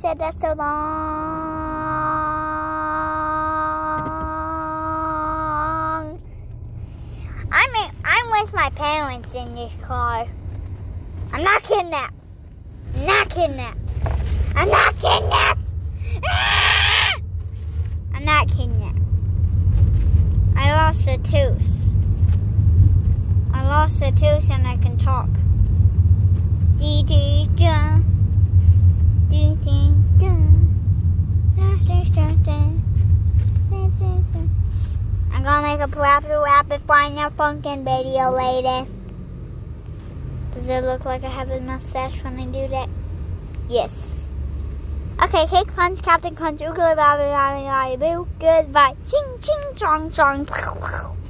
said that so long. I'm in, I'm with my parents in this car. I'm not kidnapped. I'm not kidnapped. I'm not kidnapped. Ah! I'm not kidnapped. I lost a tooth. I lost a tooth and I can talk. Gonna make a rapid rapid final funkin' video later. Does it look like I have a mustache when I do that? Yes. Okay, cake punch, Captain Crunch, oogly, babby, babby, babby, boo. Goodbye. Ching, ching, chong, chong.